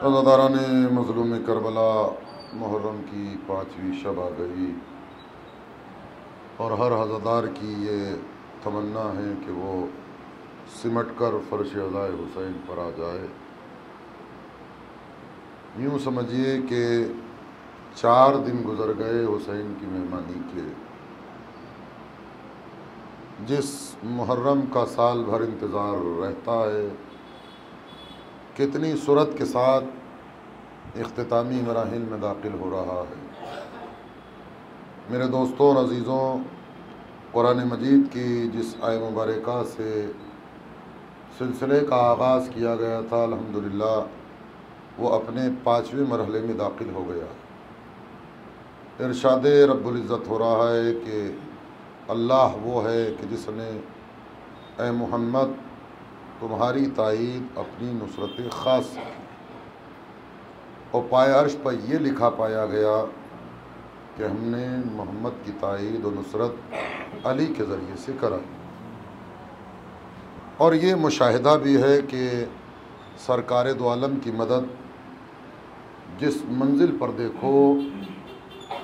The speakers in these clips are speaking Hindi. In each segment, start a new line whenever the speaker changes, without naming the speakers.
अजादारान मजलूम करबला मुहर्रम की पाँचवीं शब आ गई। और हर हजादार की ये तमन्ना है कि वो सिमट कर फर्श अज़ाए हुसैन पर आ जाए। यूँ समझिए कि चार दिन गुजर गए हुसैन की मेहमानी के। जिस मुहर्रम का साल भर इंतज़ार रहता है कितनी सूरत के साथ अख्तामी मराहल में दाखिल हो रहा है। मेरे दोस्तों और अज़ीज़ों, कुरान मजीद की जिस आय मुबारक से सिलसिले का आगाज़ किया गया था, अल्हम्दुलिल्लाह, वो अपने पाँचवें मरहले में दाखिल हो गया। इरशाद रब्बुल्ज़त हो रहा है कि अल्लाह वो है कि जिसने ए मोहम्मद तुम्हारी तायद अपनी नुसरत ख़ास और पाए पर यह लिखा पाया गया कि हमने मोहम्मद की तायद और नुसरत अली के ज़रिए से करा और ये मुशाहिदा भी है कि सरकार दोआलम की मदद जिस मंजिल पर देखो,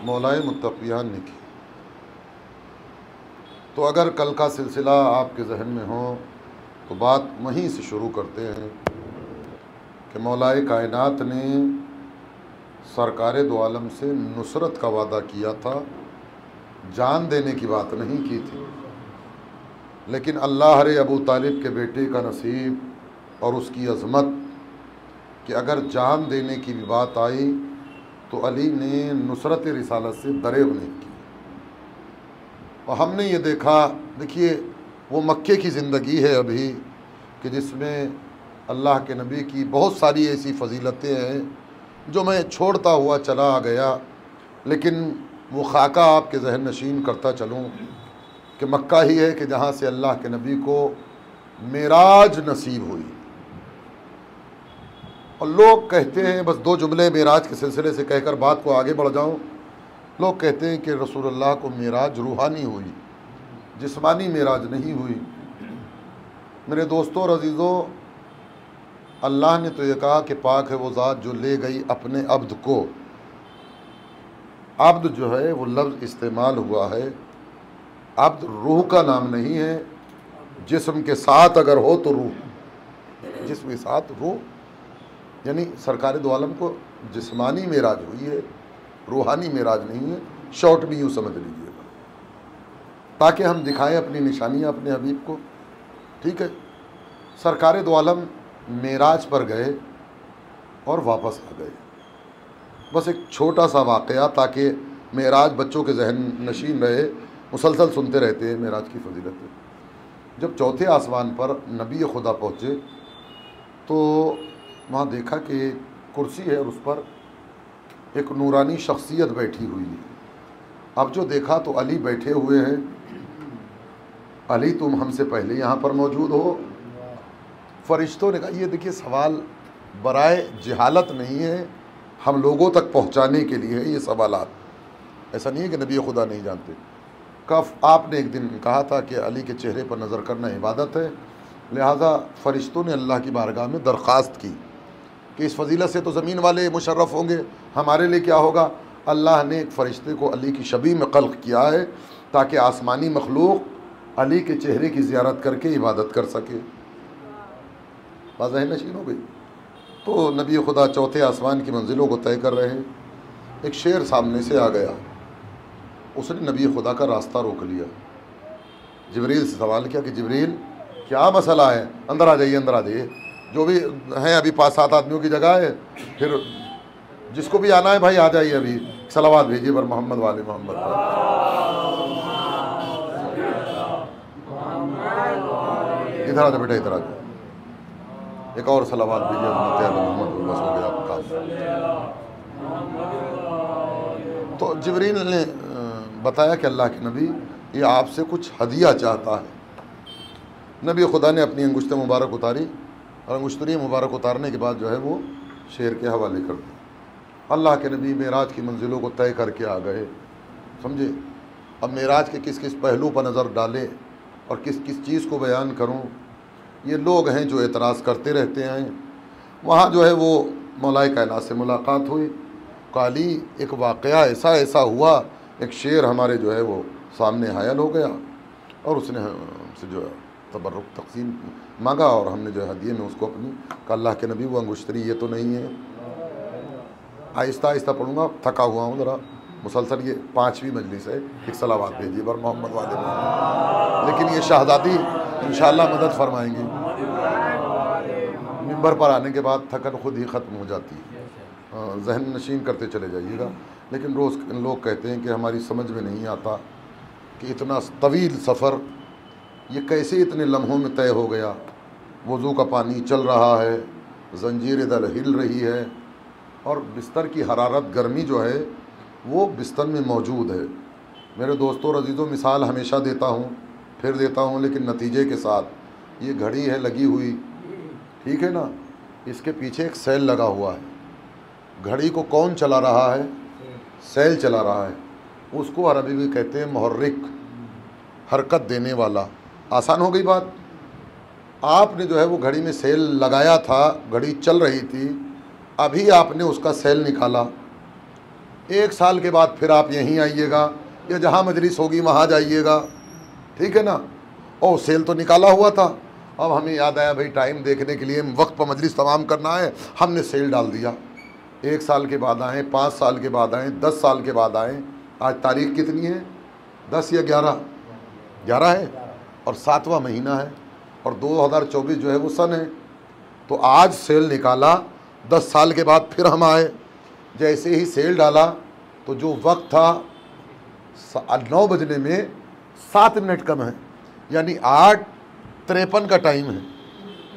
मौलाए मुतक़ियान ने की। तो अगर कल का सिलसिला आपके जहन में हो तो बात वहीं से शुरू करते हैं कि मौलाए कायनात ने सरकार दो आलम से नुसरत का वादा किया था। जान देने की बात नहीं की थी। लेकिन अल्लाह रे अबू तालिब के बेटे का नसीब और उसकी अजमत कि अगर जान देने की भी बात आई तो अली ने नुसरत रिसालत से दरेब नहीं की। और हमने ये देखा, देखिए वो मक्के की ज़िंदगी है अभी, कि जिसमें अल्लाह के नबी की बहुत सारी ऐसी फजीलतें हैं, जो मैं छोड़ता हुआ चला आ गया, लेकिन वो खाका आपके जहन नशीन करता चलूँ, कि मक्का ही है कि जहाँ से अल्लाह के नबी को मेराज नसीब हुई। और लोग कहते हैं, बस दो जुमले मेराज के सिलसिले से कहकर बात को आगे बढ़ जाऊँ, लोग कहते हैं कि रसूलुल्लाह को मेराज रूहानी हुई। जिस्मानी मेराज नहीं हुई। मेरे दोस्तों और अजीज़ों, अल्लाह ने तो ये कहा कि पाक है वो ज़ात जो ले गई अपने अब्द को। अब्द जो है, वो लफ्ज़ इस्तेमाल हुआ है। अब्द रूह का नाम नहीं है। जिस्म के साथ अगर हो तो रूह। जिसम के साथ रूह। यानी सरकार दो आलम को जिस्मानी मेराज हुई है, रूहानी मेराज नहीं है। शॉर्ट भी यूँ समझ लीजिएगा ताकि हम दिखाएँ अपनी निशानियाँ अपने हबीब को। ठीक है? सरकार दो मेराज पर गए और वापस आ गए। बस एक छोटा सा वाक़ ताकि मेराज बच्चों के जहन नशीन रहे, मुसलसल सुनते रहते हैं मेराज की फजीलत। जब चौथे आसमान पर नबी खुदा पहुँचे तो वहाँ देखा कि कुर्सी है और उस पर एक नूरानी शख्सियत बैठी हुई है। अब जो देखा तो अली बैठे हुए हैं। अली, तुम हमसे पहले यहाँ पर मौजूद हो। फरिश्तों ने कहा, ये देखिए, सवाल बराए जहालत नहीं है, हम लोगों तक पहुँचाने के लिए है ये सवाल ऐसा नहीं है कि नबी खुदा नहीं जानते। कफ, आपने एक दिन कहा था कि अली के चेहरे पर नज़र करना इबादत है। लिहाजा फ़रिश्तों ने अल्लाह की बारगाह में दरख्वास्त की कि इस फजीलत से तो ज़मीन वाले मुशर्रफ होंगे, हमारे लिए क्या होगा? अल्लाह ने एक फ़रिश्ते को अली की शबी में कल्क किया है ताकि आसमानी मखलूक अली के चेहरे की ज्यारत करके इबादत कर सके। बाजह नशीन हो गई। तो नबी खुदा चौथे आसमान की मंजिलों को तय कर रहे हैं। एक शेर सामने से आ गया। उसने नबी खुदा का रास्ता रोक लिया। जबरील से सवाल किया कि जबरील, क्या मसला है? अंदर आ जाइए, अंदर आ जाइए। जो भी हैं, अभी पाँच सात आदमियों की जगह है, फिर जिसको भी आना है भाई, आ जाइए अभी। सलावाद भेजिए पर मोहम्मद वाले मोहम्मद पर। इधर आ जाओ बेटा, इधर आ जाओ। एक और सलावाद भेजिए मोहम्मद आपका। तो जबरीन ने बताया कि अल्लाह के नबी, ये आपसे कुछ हदिया चाहता है। नबी खुदा ने अपनी अंगुश्त मुबारक उतारी और अंगुश्तरी मुबारक उतारने के बाद जो है वो शेर के हवाले कर दी। अल्लाह के नबी मेराज की मंजिलों को तय करके आ गए। समझे? अब मेराज के किस किस पहलू पर नज़र डालें और किस किस चीज़ को बयान करूँ? ये लोग हैं जो एतराज़ करते रहते हैं। वहाँ जो है वो मौलाए कायनात से मुलाकात हुई। काली, एक वाक़ ऐसा ऐसा हुआ, एक शेर हमारे जो है वो सामने हायल हो गया और उसने हमसे जो है तबर्रुक, तकसीम मांगा और हमने जो है हदिये में उसको अपनी अल्लाह के नबी वो अंगुश्तरी, ये तो नहीं है। आहिस्ता आहिस्ता पढ़ूँगा थका हुआ हूँ ज़रा। मुसलसल ये पाँचवीं मजलिस है एक सलावाद भेजिए बर मोहम्मद वाले लेकिन ये शहजादी इन मदद फरमाएँगी। मंबर पर आने के बाद थकन खुद ही ख़त्म हो जाती है। हाँ, जहन नशीन करते चले जाइएगा। लेकिन रोज़ लोग कहते हैं कि हमारी समझ में नहीं आता कि इतना तवील सफ़र ये कैसे इतने लम्हों में तय हो गया? वज़ू का पानी चल रहा है जंजीर दल हिल रही है। और बिस्तर की हरारत गर्मी जो है, वो बिस्तर में मौजूद है। मेरे दोस्तों, रजीज़ों मिसाल हमेशा देता हूँ, फिर देता हूँ, लेकिन नतीजे के साथ ये घड़ी है लगी हुई। ठीक है ना? इसके पीछे एक सेल लगा हुआ है। घड़ी को कौन चला रहा है? सेल चला रहा है। उसको अरबी में कहते हैं महर्रिक, हरकत देने वाला। आसान हो गई बात? आपने जो है वो घड़ी में सेल लगाया था, घड़ी चल रही थी अभी आपने उसका सेल निकाला। एक साल के बाद फिर आप यहीं आइएगा। या जहाँ मजलिस होगी, वहाँ जाइएगा। ठीक है ना? ओ, सेल तो निकाला हुआ था। अब हमें याद आया, भाई टाइम देखने के लिए वक्त पर मजलिस तमाम करना है। हमने सेल डाल दिया। एक साल के बाद आएँ, पाँच साल के बाद आएँ, दस साल के बाद आएँ। आज तारीख कितनी है? दस या ग्यारह? ग्यारह है। और सातवां महीना है। और 2024 जो है, वो सन है। तो आज सेल निकाला। दस साल के बाद फिर हम आए। जैसे ही सेल डाला तो जो वक्त था नौ बजने में सात मिनट कम है। यानी आठ तिरपन का टाइम है।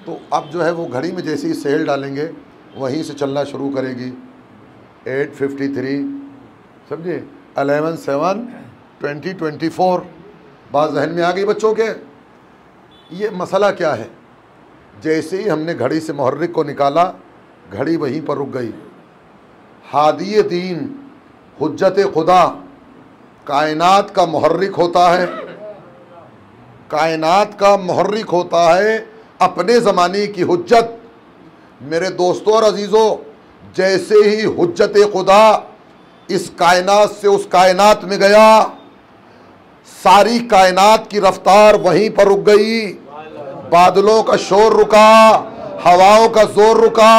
तो अब जो है वो घड़ी में जैसे ही सेल डालेंगे, वहीं से चलना शुरू करेगी। एट फिफ्टी थ्री, समझे? Eleven seven, twenty twenty four. बात जहन में आ गई बच्चों के। ये मसला क्या है? जैसे ही हमने घड़ी से महर्रिक को निकाला घड़ी वहीं पर रुक गई। हादी दीन हजत खुदा, कायनात का महर्रिक होता है। कायनात का महर्रिक होता है अपने ज़माने की हजत मेरे दोस्तों और अजीज़ों, जैसे ही हजत खुदा इस कायनात से उस कायनात में गया, सारी कायनात की रफ्तार वहीं पर रुक गई। बादलों का शोर रुका, हवाओं का ज़ोर रुका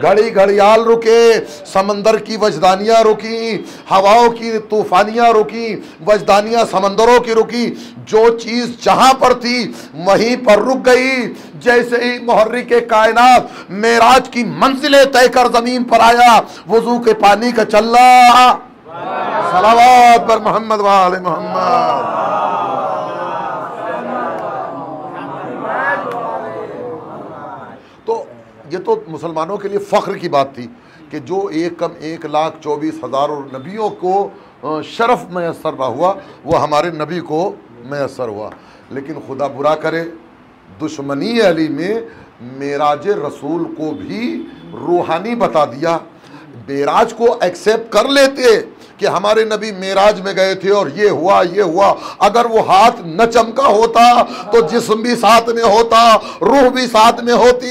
घड़ी घड़ियाल रुके, समंदर की वजदानियाँ रुकी, हवाओं की तूफानियाँ रुकी, वजदानियाँ समंदरों की रुकी। जो चीज़ जहाँ पर थी, वहीं पर रुक गई। जैसे ही मोहर्री के कायनात मेराज की मंजिलें तय कर ज़मीन पर आया, वज़ू के पानी का चल्ला सलावात पर मोहम्मद वाले मोहम्मद। ये तो मुसलमानों के लिए फ़ख्र की बात थी कि जो एक कम एक लाख चौबीस हज़ार नबियों को शरफ मैसर ना हुआ, वो हमारे नबी को मैसर हुआ। लेकिन खुदा बुरा करे, दुश्मनी अली में मेराज रसूल को भी रूहानी बता दिया। बेराज को एक्सेप्ट कर लेते कि हमारे नबी मेराज में गए थे और ये हुआ ये हुआ। अगर वो हाथ न चमका होता तो जिसम भी साथ में होता, रूह भी साथ में होती।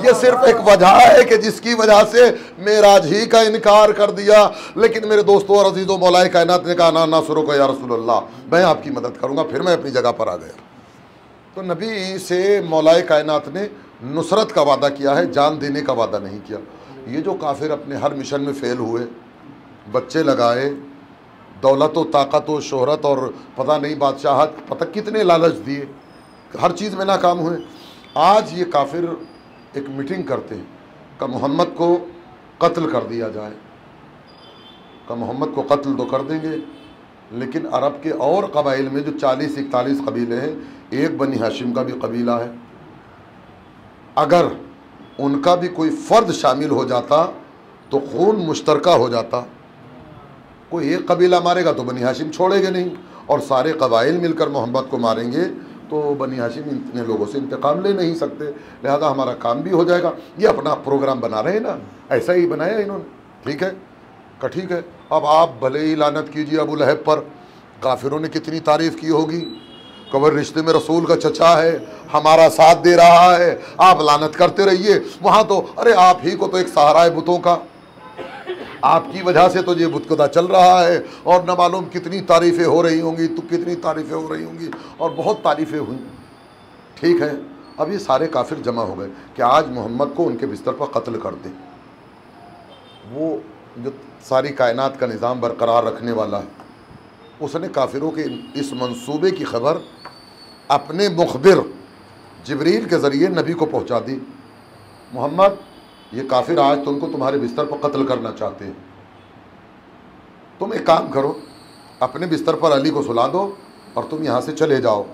ये सिर्फ़ एक वजह है कि जिसकी वजह से मेराज ही का इनकार कर दिया। लेकिन मेरे दोस्तों और अजीज़ों, मौलाए कायनात ने कहा, ना ना शुरू को या रसूलुल्लाह, मैं आपकी मदद करूँगा, फिर मैं अपनी जगह पर आ गया। तो नबी से मौलाए कायनात ने नुसरत का वादा किया है, जान देने का वादा नहीं किया। ये जो काफिर अपने हर मिशन में फेल हुए, बच्चे लगाए, दौलत व ताकत व शोहरत और पता नहीं बादशाहत, पता कितने लालच दिए, हर चीज़ में नाकाम हुए। आज ये काफिर एक मीटिंग करते हैं, का मोहम्मद को कत्ल कर दिया जाए। का मोहम्मद को कत्ल तो कर देंगे, लेकिन अरब के और कबाइल में जो चालीस, इकतालीस कबीले हैं, एक बनी हाशिम का भी कबीला है। अगर उनका भी कोई फ़र्द शामिल हो जाता तो खून मुश्तरका हो जाता। कोई एक कबीला मारेगा तो बनी हाशिम छोड़ेंगे नहीं, और सारे कबाइल मिलकर मोहम्मद को मारेंगे तो बनी हाशिम इतने लोगों से इंतकाम ले नहीं सकते। लिहाजा हमारा काम भी हो जाएगा। ये अपना प्रोग्राम बना रहे हैं ना। ऐसा ही बनाया इन्होंने। ठीक है? का ठीक है। अब आप भले ही लानत कीजिए अबू लहब पर। काफिरों ने कितनी तारीफ़ की होगी। कबर रिश्ते में रसूल का चचा है। हमारा साथ दे रहा है। आप लानत करते रहिए। वहाँ तो अरे आप ही को तो एक सहारा है बुतों का। आपकी वजह से तो ये बुतकदा चल रहा है और न मालूम कितनी तारीफ़ें हो रही होंगी तो कितनी तारीफ़ें हो रही होंगी और बहुत तारीफ़ें हुई। ठीक है, अब ये सारे काफिर जमा हो गए कि आज मोहम्मद को उनके बिस्तर पर कत्ल कर दें। वो जो सारी कायनात का निज़ाम बरकरार रखने वाला है, उसने काफिरों के इस मंसूबे की खबर अपने मुखबिर जबरील के ज़रिए नबी को पहुँचा दी। मोहम्मद ये काफिर आज तुमको तुम्हारे बिस्तर पर कत्ल करना चाहते हैं। तुम एक काम करो, अपने बिस्तर पर अली को सुला दो और तुम यहाँ से चले जाओ।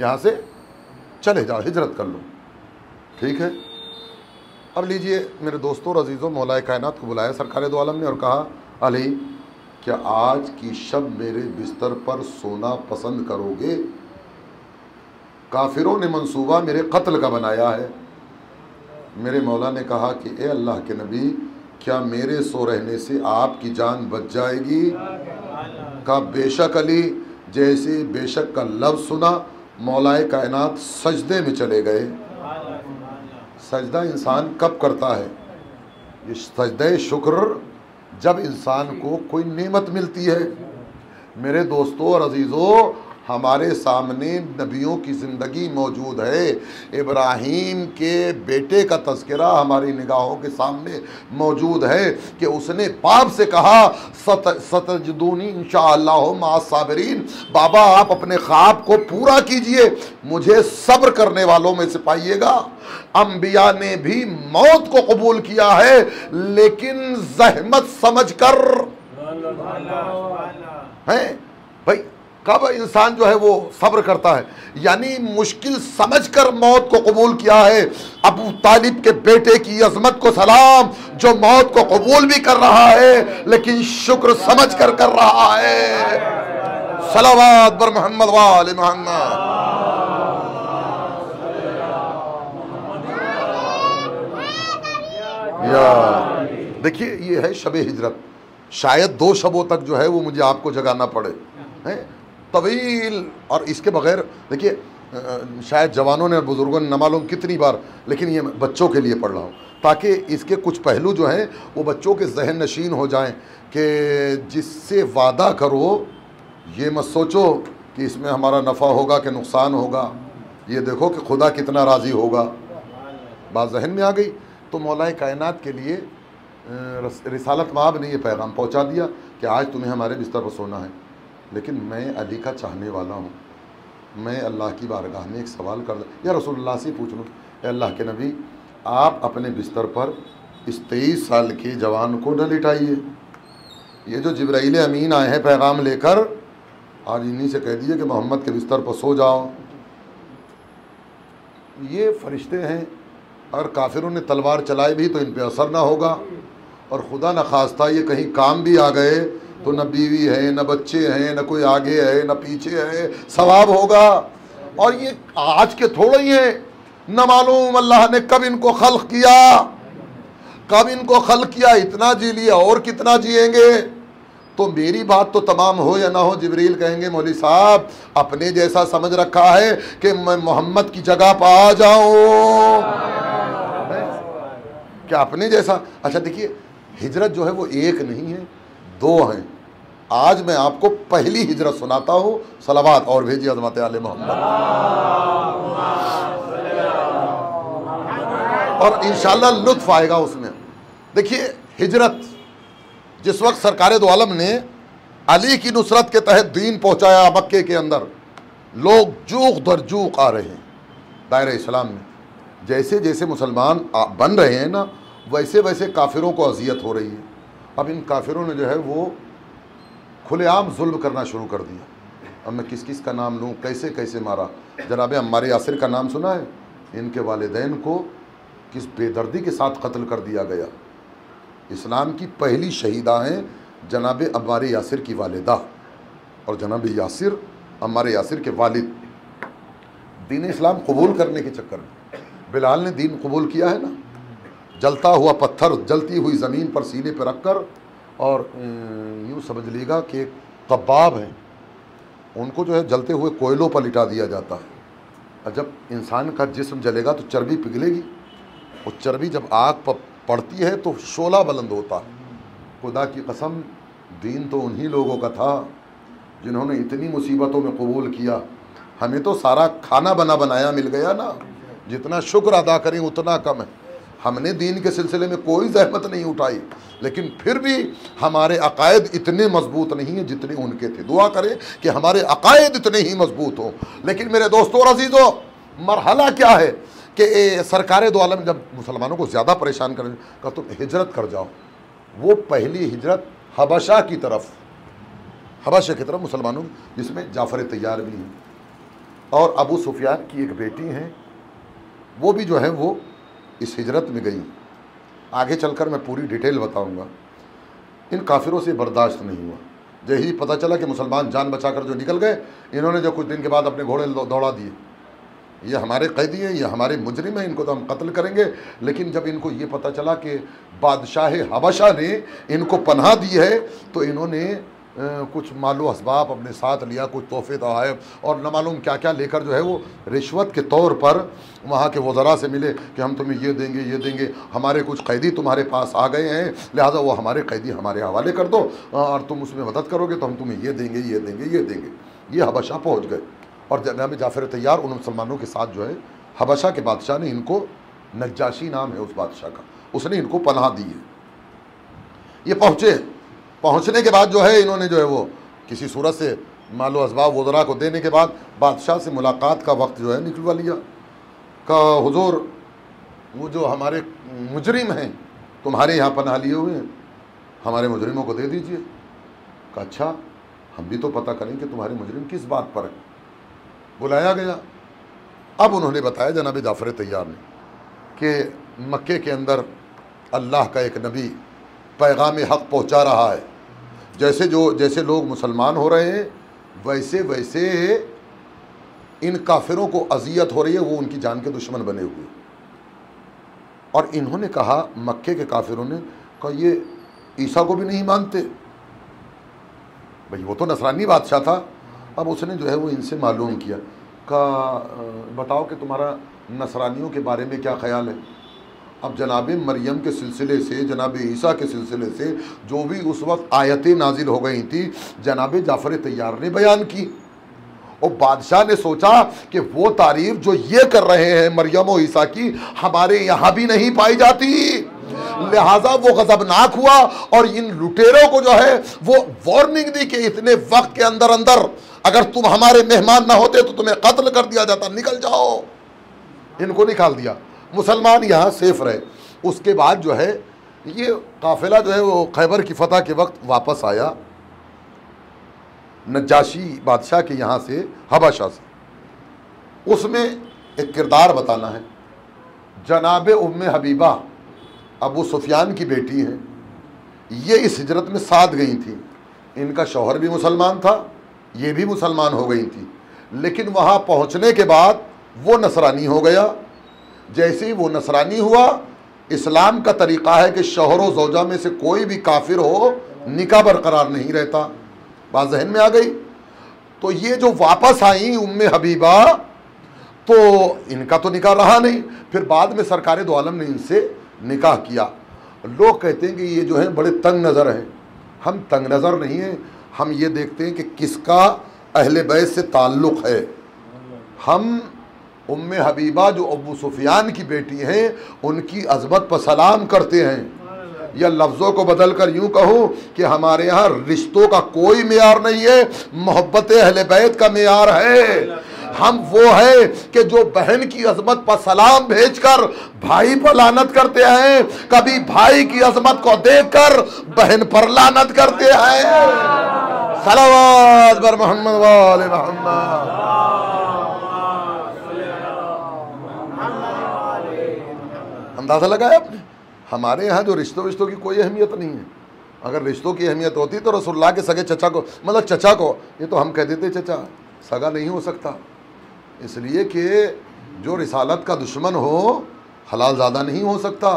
यहाँ से चले जाओ, हिजरत कर लो। ठीक है? अब लीजिए, मेरे दोस्तों रजीज़ों मौलाए कायनात को बुलाया सरकार दो आलम ने और कहा, अली, क्या आज की शब मेरे बिस्तर पर सोना पसंद करोगे? काफिरों ने मंसूबा मेरे कत्ल का बनाया है। मेरे मौला ने कहा कि, ए अल्लाह के नबी, क्या मेरे सो रहने से आपकी जान बच जाएगी? का बेशक अली, जैसे बेशक का लफ्ज़ सुना, मौलाए कायनात सजदे में चले गए। सजदा इंसान कब करता है? ये सजद शुक्र, जब इंसान को कोई नेमत मिलती है। मेरे दोस्तों और अजीज़ों हमारे सामने नबियों की ज़िंदगी मौजूद है। इब्राहीम के बेटे का तस्करा हमारी निगाहों के सामने मौजूद है कि उसने बाप से कहा सत सतजदूनी इन साबरीन बाबा आप अपने ख्वाब को पूरा कीजिए मुझे सब्र करने वालों में से पाइएगा। अम्बिया ने भी मौत को कबूल किया है लेकिन जहमत समझ कर है? भाई कब इंसान जो है वो सब्र करता है? यानी मुश्किल समझकर मौत को कबूल किया है। अबू तालिब के बेटे की अजमत को सलाम, जो मौत को कबूल भी कर रहा है, लेकिन शुक्र समझ कर कर रहा है। सलावाद बर मोहम्मद वाल मोहम्मद। या। देखिए, ये है शब हिजरत शायद दो शबों तक जो है वो मुझे आपको जगाना पड़े। हैं? तवील। और इसके बगैर, देखिए शायद जवानों ने बुज़ुर्गों ने न मालूम कितनी बार, लेकिन ये बच्चों के लिए पढ़ रहा हूँ, ताकि इसके कुछ पहलू जो हैं, वो बच्चों के जहन नशीन हो जाएँ, कि जिससे वादा करो, ये मत सोचो कि इसमें हमारा नफ़ा होगा कि नुकसान होगा। ये देखो कि खुदा कितना राज़ी होगा। बात जहन में आ गई। तो मौलाए कायनात के लिए रिसालत माब ने यह पैगाम पहुँचा दिया कि आज तुम्हें हमारे बिस्तर पर सोना है। लेकिन मैं अली का चाहने वाला हूँ। मैं अल्लाह की बारगाह में एक सवाल कर या रसोल्ला से पूछ लूँ अल्लाह के नबी, आप अपने बिस्तर पर इस तेईस साल के जवान को न लिटाइए। ये जो जबराइल अमीन आए हैं पैगाम लेकर, आज इन्हीं से कह दीजिए कि मोहम्मद के बिस्तर पर सो जाओ। ये फरिश्ते हैं अगर काफिरों ने तलवार चलाई भी तो इन पर असर ना होगा। और खुदा न खास्ता ये कहीं काम भी आ गए तो न बीवी है, न बच्चे हैं, न कोई आगे है, न पीछे है, सवाब होगा। और ये आज के थोड़े ही हैं। न मालूम अल्लाह ने कब इनको खल किया। कब इनको खल किया, इतना जी लिया और कितना जिएँगे। तो मेरी बात तो तमाम हो या ना हो, जबरील कहेंगे मौली साहब, अपने जैसा समझ रखा है कि मैं मोहम्मद की जगह पर आ जाऊँ। क्या अपने जैसा? अच्छा देखिए, हिजरत जो है वो एक नहीं है, दो हैं। आज मैं आपको पहली हिजरत सुनाता हूँ। सलावात और भेजिए अजमत आल मोहम्मद। और इन लुत्फ आएगा उसमें। देखिए, हिजरत, जिस वक्त सरकार दो आलम ने अली की नुसरत के तहत दीन पहुँचाया मक्के के अंदर, लोग जूक दर जूक आ रहे हैं दायरा इस्लाम में। जैसे जैसे मुसलमान बन रहे हैं ना, वैसे वैसे काफिरों को अजियत हो रही है। अब इन काफिरों ने जो है वो खुलेआम जुल्म करना शुरू कर दिया। अब मैं किस किस का नाम लूँ कैसे कैसे मारा? जनाब, हमारे यासिर का नाम सुना है? इनके वालदेन को किस बेदर्दी के साथ कत्ल कर दिया गया? इस्लाम की पहली शहीदा हैं जनाब अम्मार यासिर की वालदा और जनाब यासिर अम्मार यासिर के वालिद। दीन इस्लाम कबूल करने के चक्कर में। बिलाल ने दीन कबूल किया है ना? जलता हुआ पत्थर, जलती हुई ज़मीन पर सीने पर रख कर और यूँ समझ लीजिएगा कि कबाब हैं, उनको जो है जलते हुए कोयलों पर लिटा दिया जाता है। और जब इंसान का जिस्म जलेगा तो चर्बी पिघलेगी। और चर्बी जब आग पर पड़ती है तो शोला बुलंद होता है। खुदा की कसम, दीन तो उन्हीं लोगों का था जिन्होंने इतनी मुसीबतों में कबूल किया। हमें तो सारा खाना बना बनाया मिल गया ना। जितना शुक्र अदा करें, उतना कम है। हमने दीन के सिलसिले में कोई जहमत नहीं उठाई, लेकिन फिर भी हमारे अकायद इतने मज़बूत नहीं हैं जितने उनके थे। दुआ करें कि हमारे अकायद इतने ही मज़बूत हों। लेकिन मेरे दोस्तों अजीज़ों, मरहला क्या है कि सरकार दो आलम जब मुसलमानों को ज़्यादा परेशान कर का तुम हिजरत कर जाओ। वो पहली हिजरत हबशा की तरफ़, हबशा की तरफ़ मुसलमानों जिसमें जाफ़र तैयार भी हैं। और अबू सुफियान की एक बेटी हैं। वो भी जो है वो इस हिजरत में गई। आगे चलकर मैं पूरी डिटेल बताऊँगा। इन काफिरों से बर्दाश्त नहीं हुआ। जैसे ही पता चला कि मुसलमान जान बचाकर जो निकल गए, इन्होंने जो कुछ दिन के बाद अपने घोड़े दौड़ा दिए। ये हमारे कैदी हैं, ये हमारे मुजरिम हैं, इनको तो हम कत्ल करेंगे। लेकिन जब इनको ये पता चला कि बादशाह हबशा ने इनको पनाह दी है तो इन्होंने कुछ मालू इसबाब अपने साथ लिया, कुछ तोहफे तोहफ़ और न मालूम क्या क्या लेकर जो है वो रिश्वत के तौर पर वहाँ के वज़रा से मिले कि हम तुम्हें ये देंगे ये देंगे। हमारे कुछ कैदी तुम्हारे पास आ गए हैं, लिहाजा वो हमारे कैदी हमारे हवाले कर दो। और तुम उसमें मदद करोगे तो हम तुम्हें ये देंगे ये देंगे ये देंगे। ये हबशा पहुँच गए। और जनाब जाफ़र तैयार उन मुसलमानों के साथ जो है, हबशा के बादशाह ने इनको नजाशी नाम है उस बादशाह का, उसने इनको पनाह दी है। ये पहुँचे। पहुँचने के बाद जो है इन्होंने जो है वो किसी सूरत से मालो इसबाब वजरा को देने के बाद बादशाह से मुलाकात का वक्त जो है निकलवा लिया। का हुजूर, वो जो हमारे मुजरिम हैं, तुम्हारे यहाँ पनाह लिए हुए हैं, हमारे मुजरिमों को दे दीजिए। का अच्छा हम भी तो पता करें कि तुम्हारे मुजरिम किस बात पर है। बुलाया गया। अब उन्होंने बताया जनाब जाफ़र तैयार ने कि मक्के के अंदर अल्लाह का एक नबी पैगाम हक़ पहुँचा रहा है। जैसे जो, जैसे लोग मुसलमान हो रहे हैं, वैसे वैसे इन काफिरों को अजियत हो रही है, वो उनकी जान के दुश्मन बने हुए। और इन्होंने कहा, मक्के के काफिरों ने कहा ये ईसा को भी नहीं मानते? भाई, वो तो नसरानी बादशाह था। अब उसने जो है, वो इनसे मालूम किया। का बताओ कि तुम्हारा नसरानियों के बारे में क्या ख्याल है? अब जनाब मरियम के सिलसिले से, जनाब ईसा के सिलसिले से जो भी उस वक्त आयतें नाजिल हो गई थी, जनाब जाफ़र तैयार ने बयान की। और बादशाह ने सोचा कि वो तारीफ़ जो ये कर रहे हैं मरियम और ईसा की, हमारे यहाँ भी नहीं पाई जाती। लिहाजा वो गजबनाक हुआ और इन लुटेरों को जो है, वो वार्निंग दी कि इतने वक्त के अंदर अंदर अगर तुम हमारे मेहमान ना होते तो तुम्हें कत्ल कर दिया जाता। निकल जाओ। इनको निकाल दिया। मुसलमान यहाँ सेफ़ रहे। उसके बाद जो है, ये काफिला जो है, वो खैबर की फतह के वक्त वापस आया। नजाशी बादशाह के यहाँ से हबाशाह से। उसमें एक किरदार बताना है। जनाब उम हबीबा अबू सुफियान की बेटी हैं। ये इस हिजरत में साथ गई थी। इनका शौहर भी मुसलमान था, ये भी मुसलमान हो गई थी। लेकिन वहाँ पहुँचने के बाद वो नसरानी हो गया। जैसे ही वो नसरानी हुआ, इस्लाम का तरीक़ा है कि शोहर जोजा में से कोई भी काफिर हो निका बरकरार नहीं रहता। बात जहन में आ गई। तो ये जो वापस आई उम हबीबा तो इनका तो निकाह रहा नहीं। फिर बाद में सरकार दो आलम ने इनसे निकाह किया। लोग कहते हैं कि ये जो है, बड़े तंग नज़र हैं। हम तंग नज़र नहीं हैं। हम ये देखते हैं कि किसका अहल बैत से ताल्लुक़ है। हम उम्म हबीबा जो अबू सुफियान की बेटी हैं, उनकी अजमत पर सलाम करते हैं। या लफ्ज़ों को बदल कर यूँ कहूँ कि हमारे यहाँ रिश्तों का कोई मैार नहीं है, मोहब्बत अहल बैत का मैार है। हम वो है कि जो बहन की अजमत पर सलाम भेजकर भाई पर लानत करते हैं, कभी भाई की अजमत को देखकर बहन पर लानत करते हैं। सलावाद बर मोहम्मद वाले मोहम्मद। अंदाज़ा लगाया आपने? हमारे यहाँ जो रिश्तों रिश्तों की कोई अहमियत नहीं है। अगर रिश्तों की अहमियत होती तो रसोल्ला के सगे चचा को मतलब चचा को, ये तो हम कह देते चचा, सगा नहीं हो सकता। इसलिए कि जो रिसालत का दुश्मन हो, हलाल ज़्यादा नहीं हो सकता।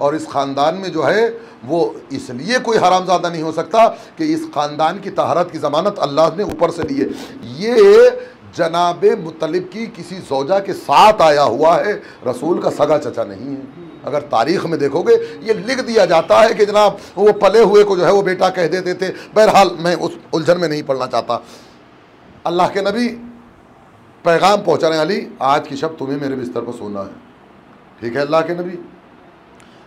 और इस ख़ानदान में जो है, वो इसलिए कोई हराम ज़्यादा नहीं हो सकता कि इस ख़ानदान की तहारत की ज़मानत अल्लाह ने ऊपर से दी है। ये जनाब मुतलब की किसी जोजा के साथ आया हुआ है। रसूल का सगा चचा नहीं है। अगर तारीख में देखोगे, ये लिख दिया जाता है कि जनाब, वो पले हुए को जो है वो बेटा कह देते थे। बहरहाल, मैं उस उलझन में नहीं पढ़ना चाहता। अल्लाह के नबी पैगाम पहुँचा रहे अली आज की शब तुम्हें मेरे बिस्तर पर सोना है। ठीक है अल्लाह के नबी?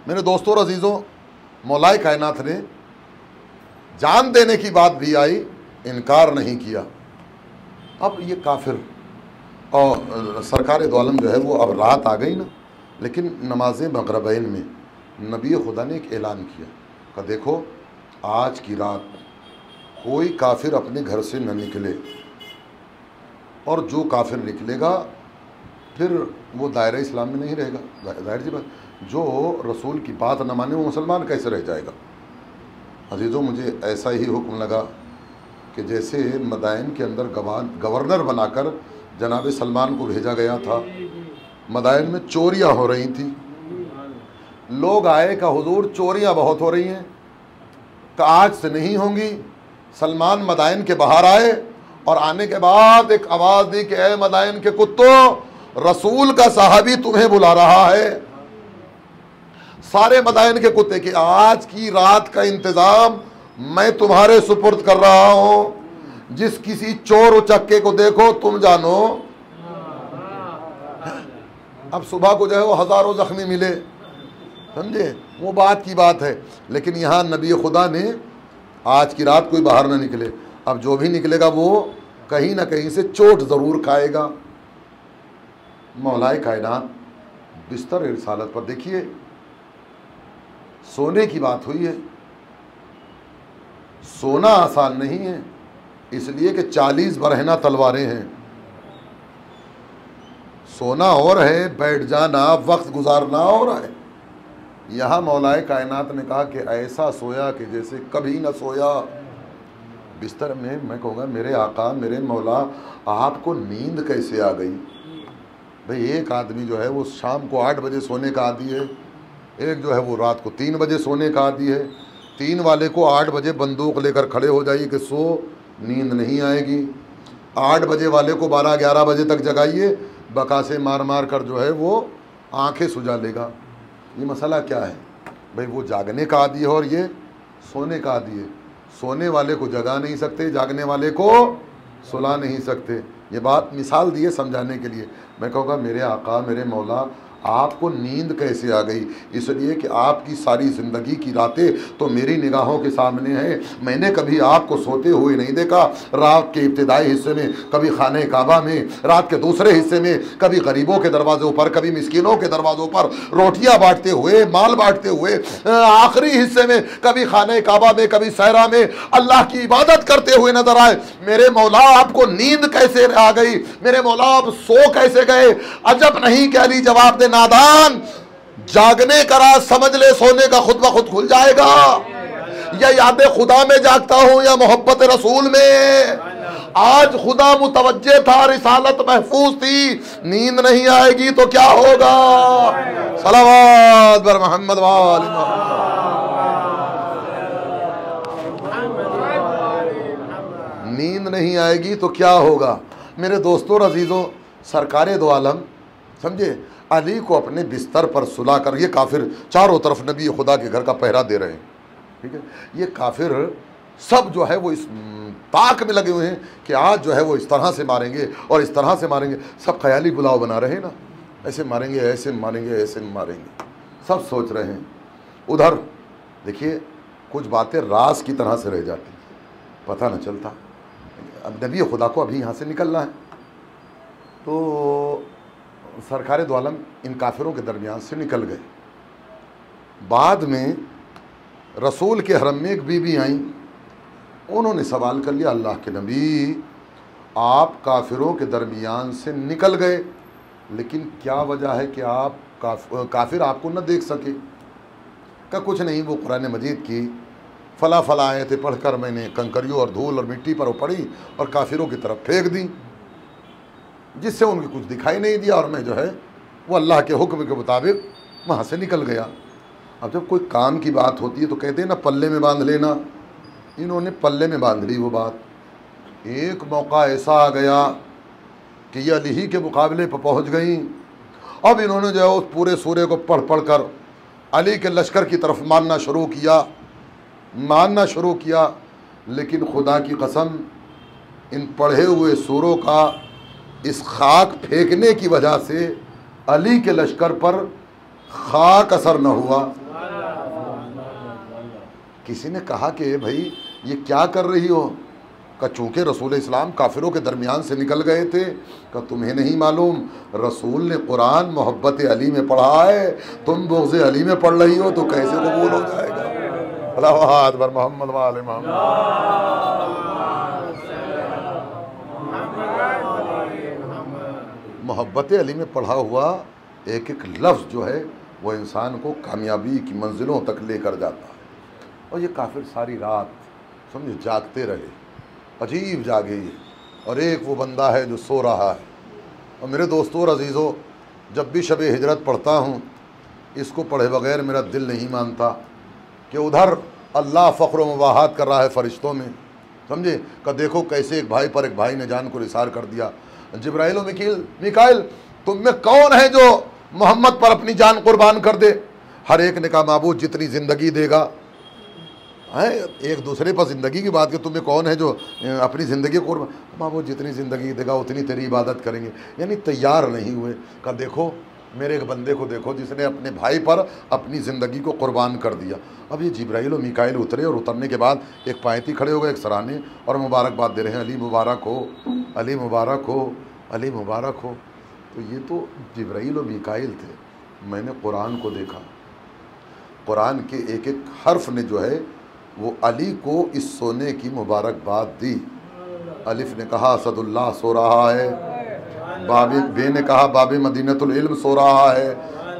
मेरे दोस्तों और अजीज़ों, मौलाए कायनात ने जान देने की बात भी आई, इनकार नहीं किया। अब ये काफिर और सरकार दोलम जो है वो अब रात आ गई ना, लेकिन नमाज़ मगरबैन में, नबी खुदा ने एक ऐलान किया कि देखो, आज की रात कोई काफिर अपने घर से न निकले और जो काफिर निकलेगा, फिर वो दायरा इस्लाम में नहीं रहेगा। ज़ाहिर सी बात, जो रसूल की बात न माने वो मुसलमान कैसे रह जाएगा? अजीज़ों, मुझे ऐसा ही हुक्म लगा कि जैसे मदायन के अंदर गवर्नर बनाकर जनाब सलमान को भेजा गया था। मदायन में चोरियाँ हो रही थी। लोग आए का हुजूर, चोरियाँ बहुत हो रही हैं। का आज से नहीं होंगी। सलमान मदायन के बाहर आए और आने के बाद एक आवाज़ दी कि, ए मदाइन के कुत्तों, रसूल का साहबी तुम्हें बुला रहा है। सारे मदायन के कुत्ते की आज की रात का इंतज़ाम मैं तुम्हारे सुपुर्द कर रहा हूँ। जिस किसी चोर उचक्के को देखो, तुम जानो। अब सुबह को जो है वो हज़ारों जख्मी मिले। समझे? वो बात की बात है। लेकिन यहाँ नबी खुदा ने आज की रात कोई बाहर ना निकले। अब जो भी निकलेगा वो कहीं ना कहीं से चोट ज़रूर खाएगा। मौलाए कायनात, बिस्तर रिसालत पर देखिए। सोने की बात हुई है। सोना आसान नहीं है, इसलिए कि चालीस बरहना तलवारें हैं। सोना और है, बैठ जाना, वक्त गुजारना और है। यहाँ मौलाए कायनात ने कहा कि ऐसा सोया कि जैसे कभी ना सोया। बिस्तर में मैं कहूँगा, मेरे आका, मेरे मौला, आपको नींद कैसे आ गई? भाई, एक आदमी जो है, वो शाम को आठ बजे सोने का आदि है। एक जो है, वो रात को तीन बजे सोने का आदि है। तीन वाले को आठ बजे बंदूक लेकर खड़े हो जाइए कि सो, नींद नहीं आएगी। आठ बजे वाले को बारह, ग्यारह बजे तक जगाइए, बकासे मार मार कर जो है वो आँखें सुझा लेगा। ये मसला क्या है? भाई वो जागने का आदि है और ये सोने का आदि है। सोने वाले को जगा नहीं सकते, जागने वाले को सुला नहीं सकते। ये बात मिसाल दिए समझाने के लिए। मैं कहूँगा, मेरे आका, मेरे मौला आपको नींद कैसे आ गई? इसलिए कि आपकी सारी ज़िंदगी की रातें तो मेरी निगाहों के सामने हैं। मैंने कभी आपको सोते हुए नहीं देखा। रात के इब्तदाई हिस्से में, कभी खाने काबा में, रात के दूसरे हिस्से में, कभी गरीबों के दरवाज़ों पर, कभी मिस्किनों के दरवाज़ों पर रोटियाँ बांटते हुए, माल बांटते हुए आखिरी हिस्से में, कभी खाने काबा में, कभी सहरा में अल्लाह की इबादत करते हुए नज़र आए। मेरे मौला, आपको नींद कैसे आ गई? मेरे मौला, आप सो कैसे गए? अजब नहीं कह जवाब दे नादान। जागने का राज समझ ले, सोने का खुद ब खुद खुल जाएगा। या याद खुदा में जागता हूँ या मोहब्बत रसूल में। आज खुदा मुतवजे था, रिसालत महफूज थी। नींद नहीं आएगी तो क्या होगा? सलावाद बर मोहम्मद वाल नींद नहीं आएगी तो क्या होगा? मेरे दोस्तों, अजीज़ों, सरकार दो आलम, समझे? अली को अपने बिस्तर पर सुला कर ये काफिर चारों तरफ़ नबी खुदा के घर का पहरा दे रहे हैं। ठीक है? ये काफिर सब जो है वो इस ताक में लगे हुए हैं कि आज जो है वो इस तरह से मारेंगे और इस तरह से मारेंगे। सब ख्याली बुलाव बना रहे हैं ना? ऐसे मारेंगे ऐसे मारेंगे ऐसे मारेंगे। सब सोच रहे हैं। उधर देखिए, कुछ बातें रास की तरह से रह जाती पता ना चलता। अब नबी खुदा को अभी यहाँ से निकलना है। तो सरकार द्वालम इन काफिरों के दरमियान से निकल गए। बाद में रसूल के हरम में एक बीबी आई। उन्होंने सवाल कर लिया अल्लाह के नबी आप काफिरों के दरमियान से निकल गए लेकिन क्या वजह है कि आप काफ, काफिर आपको न देख सके? का कुछ नहीं वो कुरान मजीद की फला फला थे पढ़कर मैंने कंकरियों और धूल और मिट्टी पर वो पड़ी और काफिरों की तरफ़ फेंक दी। जिससे उनकी कुछ दिखाई नहीं दिया और मैं जो है, वो अल्लाह के हुक्म के मुताबिक वहाँ से निकल गया। अब जब कोई काम की बात होती है तो कहते हैं ना, पल्ले में बाँध लेना। इन्होंने पल्ले में बाँध ली वो बात। एक मौका ऐसा आ गया कि ये अली के मुकाबले पर पहुँच गई। अब इन्होंने जो है उस पूरे सूर्य को पढ़ पढ़ कर अली के लश्कर की तरफ़ मानना शुरू किया, मानना शुरू किया। लेकिन खुदा की कसम, इन पढ़े हुए सूरों का इस खाक फेंकने की वजह से अली के लश्कर पर खाक असर न हुआ। किसी ने कहा कि भाई, ये क्या कर रही हो? का चूँकि रसूल इस्लाम काफिरों के दरमियान से निकल गए थे, का तुम्हें नहीं मालूम? रसूल ने कुरान मोहब्बत अली में पढ़ा है, तुम बोझ अली में पढ़ रही हो तो कैसे कबूल हो जाएगा? अल्लाह मोहम्मद वाले मोहब्बत अली में पढ़ा हुआ एक एक लफ्ज़ जो है, वो इंसान को कामयाबी की मंजिलों तक लेकर जाता है। और ये काफिर सारी रात, समझे, जागते रहे। अजीब जागे ये। और एक वो बंदा है जो सो रहा है। और मेरे दोस्तों और अजीज़ों, जब भी शब हिजरत पढ़ता हूँ, इसको पढ़े बगैर मेरा दिल नहीं मानता कि उधर अल्लाह फ़ख्र मवाहत कर रहा है फ़रिश्तों में। समझे का देखो कैसे एक भाई पर एक भाई ने जान को रिसार कर दिया। जब्राइल मिकील मिकाइल तुम में कौन है जो मोहम्मद पर अपनी जान कुर्बान कर दे? हर एक ने कहा महबूद जितनी ज़िंदगी देगा। है? एक दूसरे पर ज़िंदगी की बात की तुम्हें कौन है जो अपनी ज़िंदगी को महबूद जितनी ज़िंदगी देगा, उतनी तेरी इबादत करेंगे। यानी तैयार नहीं हुए। कहा, देखो मेरे एक बंदे को देखो जिसने अपने भाई पर अपनी ज़िंदगी को कुर्बान कर दिया। अब ये जिब्राइल और मिकाइल उतरे और उतरने के बाद एक पायती खड़े हो गए, एक सराहने और मुबारकबाद दे रहे हैं, अली मुबारक हो, अली मुबारक हो, अली मुबारक हो। तो ये तो जिब्राइल और मिकाइल थे। मैंने कुरान को देखा। कुरान के एक एक हर्फ ने जो है, वो अली को इस सोने की मुबारकबाद दी। अलिफ ने कहा असदुल्ला सो रहा है। बाबी बे ने कहा बाबी मदीनतुल इल्म सो रहा है।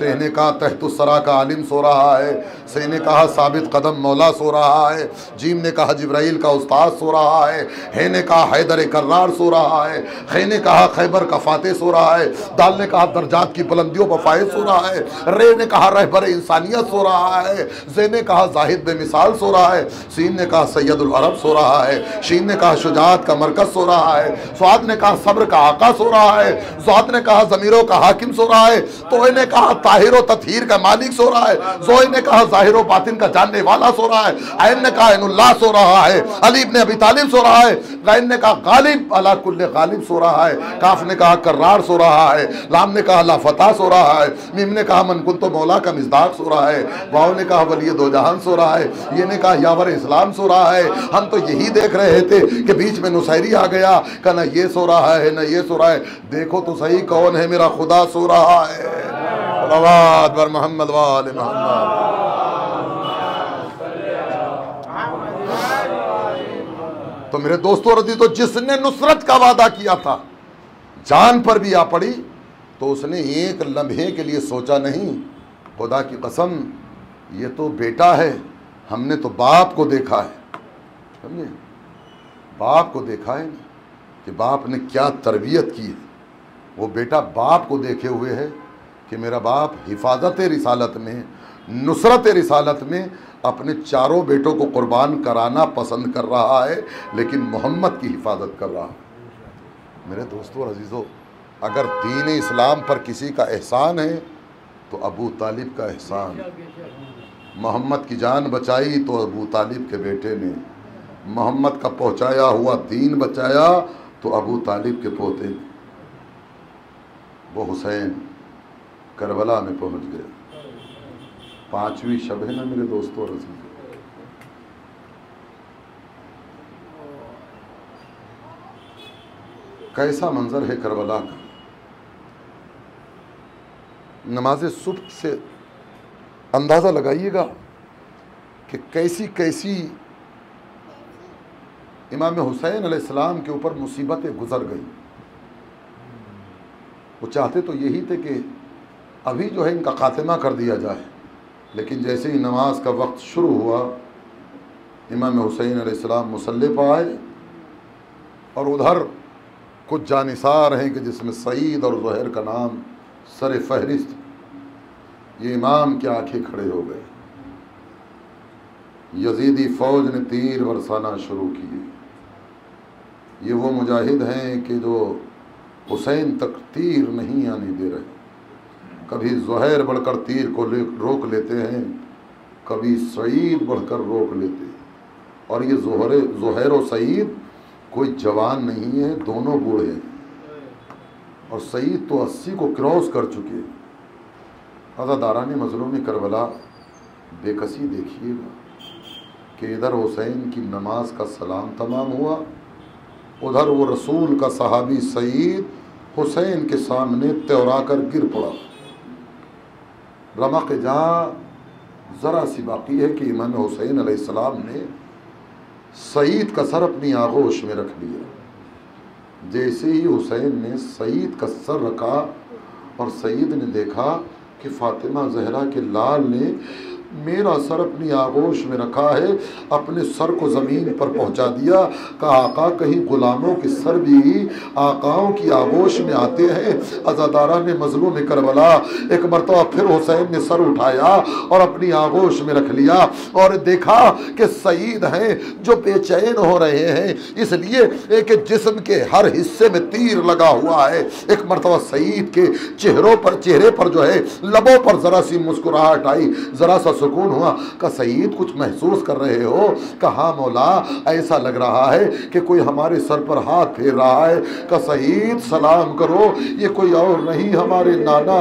ते ने कहा तहतुसरा का आलिम सो रहा है से ने कहा साबित कदम मौला सो रहा है जीम ने कहा जब्राइल का उस्ताद सो रहा है है ने कहा हैदर कर्रार सो रहा है खे ने कहा खैबर का फाते सो रहा है दाल ने कहा दर्जात की बुलंदियों पर फायद सो रहा है रे ने कहा रहबर इंसानियत सो रहा है जे ने कहा जाहिद बेमिसाल सो रहा है सीन ने कहा सैदुल अरब सो रहा है शीन ने कहा शुजात का मरकज सो रहा है स्वाद ने कहा सब्र का आका सो रहा है जात ने कहा जमीरों का हाकिम सो रहा है तो ने कहा ताहिर तथहीर का मालिक सो रहा है जोई ने कहा ज़ाहिर बातिन का जानने वाला सो रहा है आयन ने कहा इनुल्लाह सो रहा है अलीब ने अभी तालिब सो रहा है गैन ने कहा गालिब अला कुल्ले गालिब सो रहा है काफ ने कहा कर्रार सो रहा है लाम ने कहा लाफता सो रहा है मीम ने कहा मनकुन तो मौला का मिजदाक सो रहा है वाओ ने कहा वली दो जहान सो रहा है ये ने कहा यावर इस्लाम सो रहा है हम तो यही देख रहे थे कि बीच में नुसैरी आ गया का ना ये सो रहा है ना ये सो रहा है देखो तो सही कौन है मेरा खुदा सो रहा है सलावात बर मोहम्मद वाल मोहम्मद। तो मेरे दोस्तों रदी तो जिसने नुसरत का वादा किया था, जान पर भी आ पड़ी तो उसने एक लम्हे के लिए सोचा नहीं, खुदा की कसम, ये तो बेटा है, हमने तो बाप को देखा है। समझे? बाप को देखा है कि बाप ने क्या तरबियत की वो बेटा बाप को देखे हुए है कि मेरा बाप हिफाजत रिसालत में नुसरत रिसालत में अपने चारों बेटों को कुर्बान कराना पसंद कर रहा है, लेकिन मोहम्मद की हिफाजत कर रहा है। मेरे दोस्तों, अजीज़ों, अगर दीन इस्लाम पर किसी का एहसान है तो अबू तालिब का एहसान। मोहम्मद की जान बचाई तो अबू तालिब के बेटे ने। मोहम्मद का पहुँचाया हुआ दीन बचाया तो अबू तालिब के पोते ने। वो हुसैन करबला में पहुँच गए पांचवी शब है ना मेरे दोस्तों और कैसा मंजर है करबला का? नमाज़ सुबह से अंदाज़ा लगाइएगा कि कैसी कैसी इमाम हुसैन अलैहिस्सलाम के ऊपर मुसीबतें गुजर गई। वो चाहते तो यही थे कि अभी जो है इनका खात्मा कर दिया जाए। लेकिन जैसे ही नमाज़ का वक्त शुरू हुआ, इमाम हुसैन अलैहिस्सलाम मुसल्ले पर आए और उधर कुछ जानिसार हैं कि जिसमें सईद और जहर का नाम सर फहरिस्त, ये इमाम के आँखें खड़े हो गए। यजीदी फ़ौज ने तीर बरसाना शुरू किए। ये वो मुजाहिद हैं कि जो हुसैन तक तीर नहीं आने दे रहे। कभी जहर बढ़कर तीर को ले रोक लेते हैं, कभी सईद बढ़कर रोक लेते हैं। और ये जहर जहर और सईद कोई जवान नहीं है, दोनों बूढ़े हैं। और सईद तो अस्सी को क्रॉस कर चुके हैं। अजादारान मजलूम करबला बेकसी देखिएगा कि इधर हुसैन की नमाज़ का सलाम तमाम हुआ, उधर वो रसूल का सहाबी सईद हुसैन के सामने त्योरा कर गिर पड़ा। रमक जहाँ ज़रा सी बाकी है कि इमाम हुसैन अलैहिस्सलाम ने सईद का सर अपनी आगोश में रख लिया जैसे ही हुसैन ने सईद का सर रखा और सईद ने देखा कि फ़ातिमा जहरा के लाल ने मेरा सर अपनी आगोश में रखा है, अपने सर को ज़मीन पर पहुँचा दिया। कहा, आका, कहीं ग़ुलामों के सर भी आकाओं की आगोश में आते हैं? अजादारा ने मजलू में करबला। एक मरतबा फिर हुसैन ने सर उठाया और अपनी आगोश में रख लिया और देखा कि सईद हैं जो बेचैन हो रहे हैं। इसलिए एक जिसम के हर हिस्से में तीर लगा हुआ है। एक मरतबा सईद के चेहरों पर, चेहरे पर जो है, लबों पर ज़रा सी मुस्कुराहट आई। ज़रा सा सुकून हुआ। का सईद, कुछ महसूस कर रहे हो? कहा, मौला, ऐसा लग रहा है कि कोई हमारे सर पर हाथ फेर रहा है। का सईद, सलाम करो, ये कोई और नहीं हमारे नाना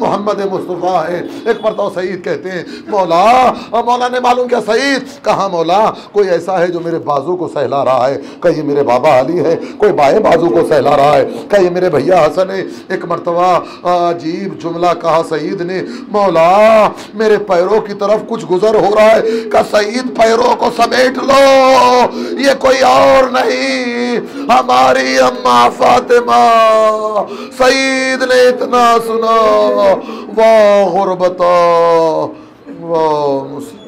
मोहम्मद मुस्तफ़ा है। एक मरतबा सईद कहते हैं, मौला, और मौला ने मालूम क्या, सईद, कहा, मौला, कोई ऐसा है जो मेरे बाजू को सहला रहा है? कहीं मेरे बाबा अली है, कोई बाएँ बाजू को सहला रहा है। कहीं मेरे भैया हसन है। एक मरतबा अजीब जुमला कहा, सईद ने, मौला, मेरे पैरों पैरों की तरफ़ कुछ गुजर हो रहा है का सईद, पैरों को समेट लो, ये कोई और नहीं, हमारी अम्मा फातिमा, सईद ने इतना सुना, वाह गुरबता वाह मुस्लिम